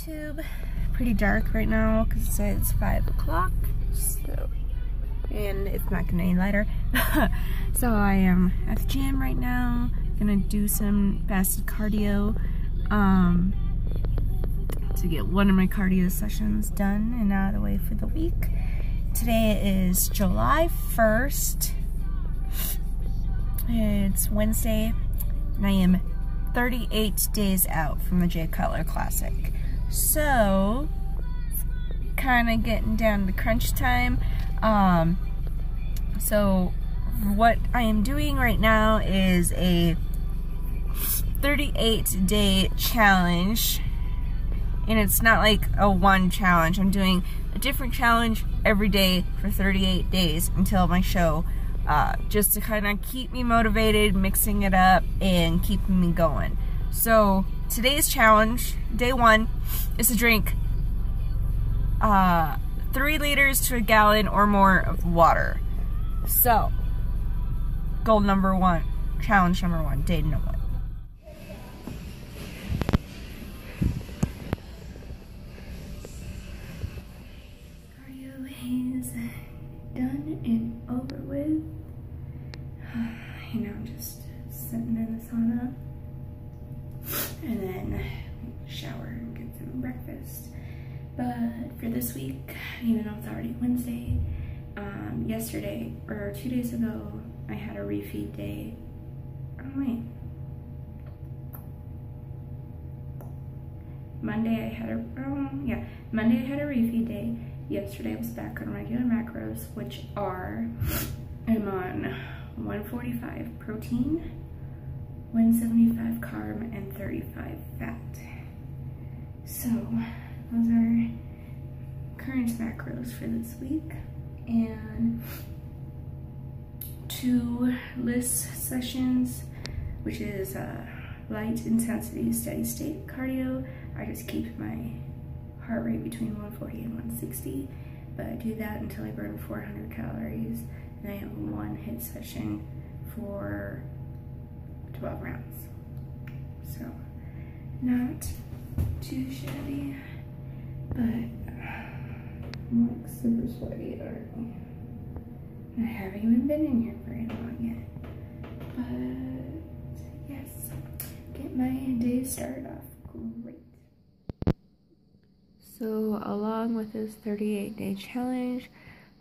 YouTube. Pretty dark right now because it's 5 o'clock. So, and it's not getting any lighter. so I am at the gym right now. Gonna do some fasted cardio um, to get one of my cardio sessions done and out of the way for the week. Today is July 1st. It's Wednesday and I am 38 days out from the Jay Cutler Classic. So, kind of getting down to crunch time. Um, so, what I am doing right now is a 38 day challenge. And it's not like a one challenge. I'm doing a different challenge every day for 38 days until my show uh, just to kind of keep me motivated, mixing it up, and keeping me going. So today's challenge, day one, is to drink uh, three liters to a gallon or more of water. So, goal number one, challenge number one, day number one. But for this week, even though it's already Wednesday, um, yesterday or two days ago, I had a refeed day. Oh wait. Monday I had a, oh yeah, Monday I had a refeed day. Yesterday I was back on regular macros, which are, I'm on 145 protein, 175 carb, and 35 fat. So, those are current macros for this week. And two LISS sessions, which is uh, light intensity steady state cardio. I just keep my heart rate between 140 and 160, but I do that until I burn 400 calories. And I have one HIIT session for 12 rounds. So, not too shabby. But I'm like super sweaty already. I haven't even been in here very long yet. But yes, get my day started off great. So along with this 38 day challenge,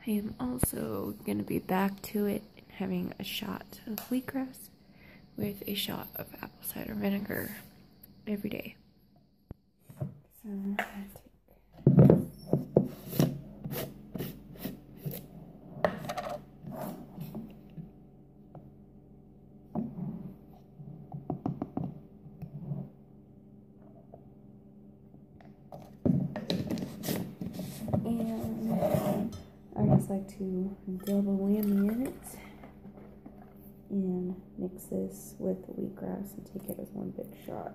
I am also going to be back to it having a shot of wheatgrass with a shot of apple cider vinegar every day. So like to double whammy in it and mix this with the wheatgrass and take it as one big shot.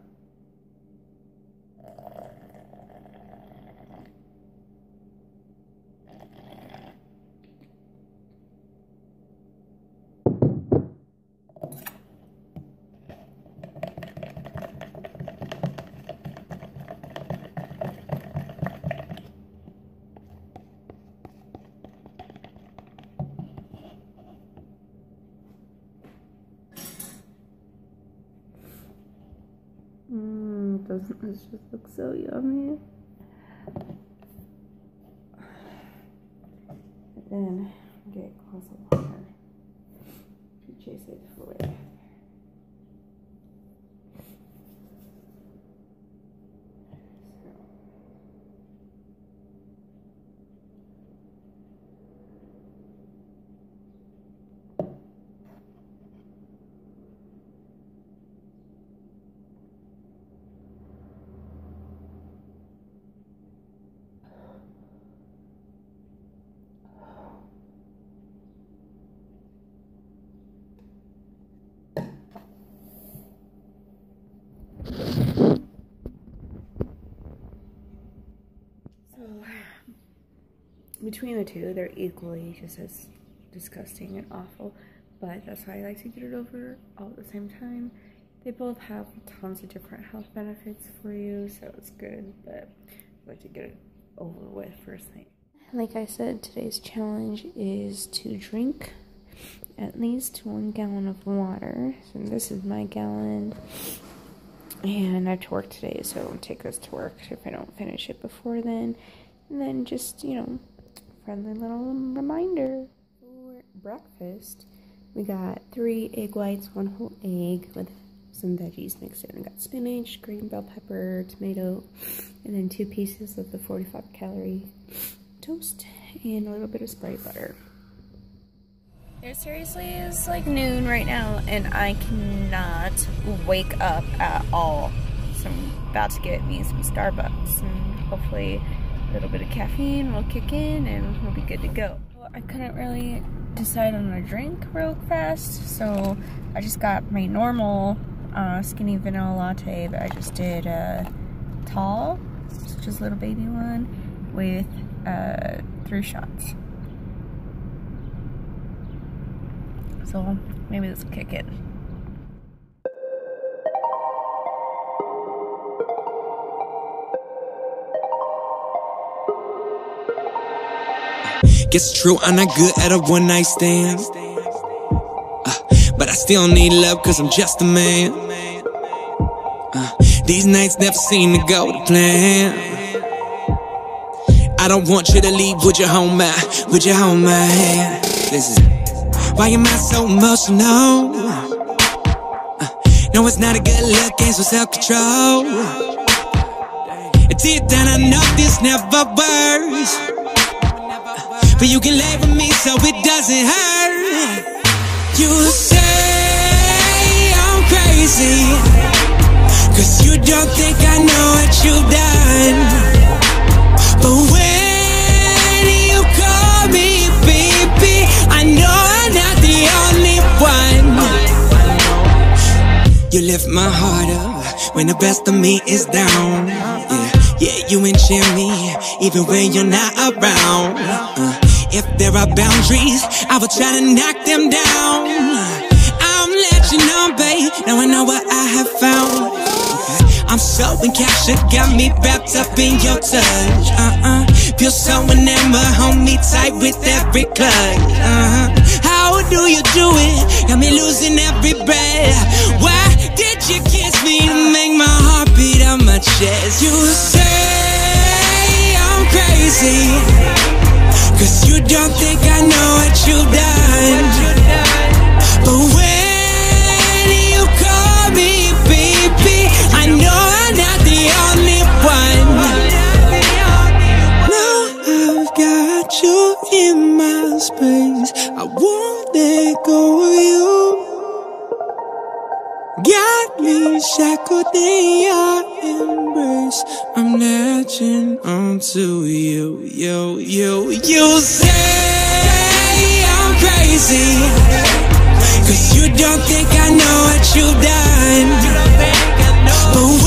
Doesn't this just look so yummy? And then get a glass of water to chase it away. Between the two, they're equally just as disgusting and awful. But that's why I like to get it over all at the same time. they both have tons of different health benefits for you, so it's good, but I'd like to get it over with first thing. Like I said, today's challenge is to drink at least one gallon of water. So this is my gallon. And I have to work today, so I won't take this to work if I don't finish it before then. And then just, you know, friendly little reminder. For breakfast, we got three egg whites, one whole egg with some veggies mixed in. I got spinach, green bell pepper, tomato, and then two pieces of the 45 calorie toast and a little bit of spray butter. It seriously is like noon right now and I cannot wake up at all. So I'm about to get me some Starbucks and hopefully a little bit of caffeine will kick in and we'll be good to go. I couldn't really decide on a drink real fast so I just got my normal uh, skinny vanilla latte but I just did a tall, just a little baby one with uh, three shots. So maybe this will kick it. Guess true, I'm not good at a one night stand. Uh, but I still need love cause I'm just a man. Uh, these nights never seem to go to plan. I don't want you to leave, would you hold my, would you hold my hand? Listen. Why am I so emotional? Uh, no, it's not a good look, and so self-control. Deep down, I know this never works. But you can lay with me so it doesn't hurt. You say I'm crazy. Cause you don't think I know what you've done. But when you call me baby, I know I'm not the only one. You lift my heart up when the best of me is down. Yeah, yeah, you enchant me even when you're not around. Uh, if there are boundaries, I will try to knock them down. I'm letting you know, babe. Now I know what I have found. I'm so encaptured, got me wrapped up in your touch. Uh-uh. Feel so enamored, hold me tight with every clutch. Uh-huh. How do you do it? Got me losing every breath. Why did you kiss me to make my heart beat on my chest? You say I'm crazy. Don't think I know what you've done. Shackled in your embrace. I'm latching onto you, you, you. You say I'm crazy. Cause you don't think I know what you've done. But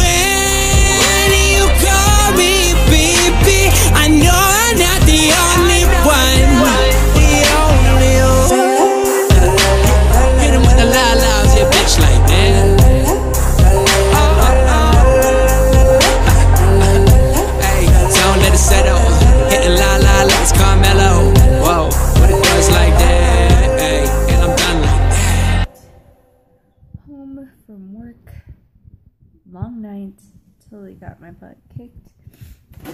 got my butt kicked.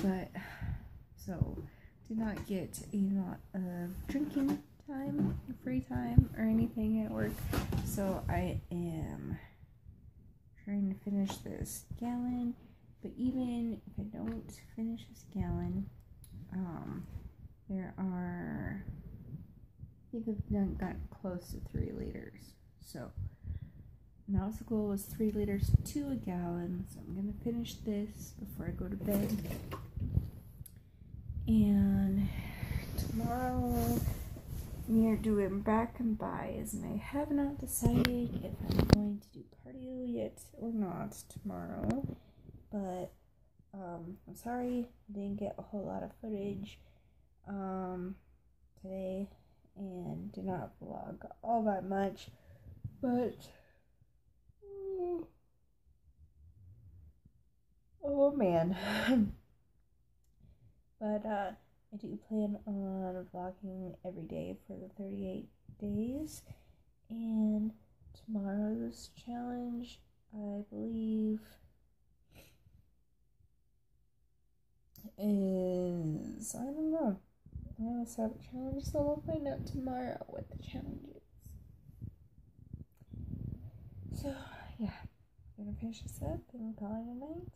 But, so, did not get a lot of drinking time, free time, or anything at work. So, I am trying to finish this gallon. But even if I don't finish this gallon, um, there are, I think I've done, got close to three liters. So, now the goal was three liters to a gallon, so I'm gonna finish this before I go to bed. And tomorrow we are doing back and bis, and I have not decided if I'm going to do cardio yet or not tomorrow. But um, I'm sorry I didn't get a whole lot of footage um, today and did not vlog all that much, but Oh man. but uh, I do plan on vlogging every day for the 38 days. And tomorrow's challenge, I believe, is I don't know. Gonna start a challenge, so we'll find out tomorrow what the challenge is. So yeah, I'm gonna finish this up and call it a night.